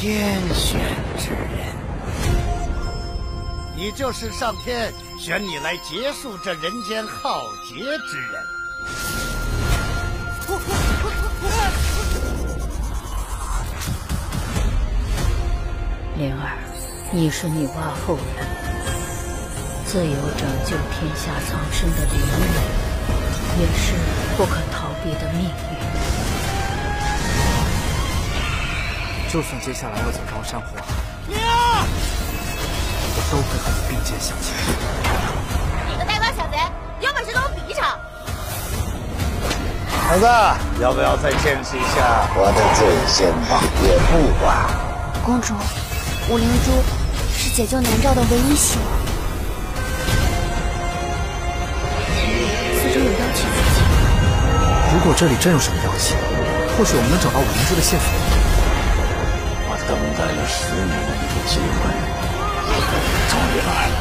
天选之人。你就是上天选你来结束这人间浩劫之人。灵儿你是女娲后人自有拯救天下苍生的灵力也是不可逃避的命运。就算接下来要走高山火娘，我都会和你并肩向前。你个呆瓜小贼，有本事跟我比一场！孩子，要不要再见识一下我的醉仙榜？也不晚。公主，五灵珠是解救南诏的唯一希望。四周有妖气。如果这里真有什么妖气，或许我们能找到五灵珠的线索。我等待了十年的一个机会，终于来了。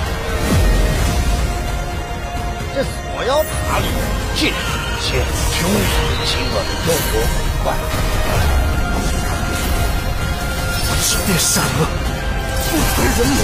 这锁妖塔里尽是些凶险极恶的妖魔鬼怪。是变闪了，不为人魔。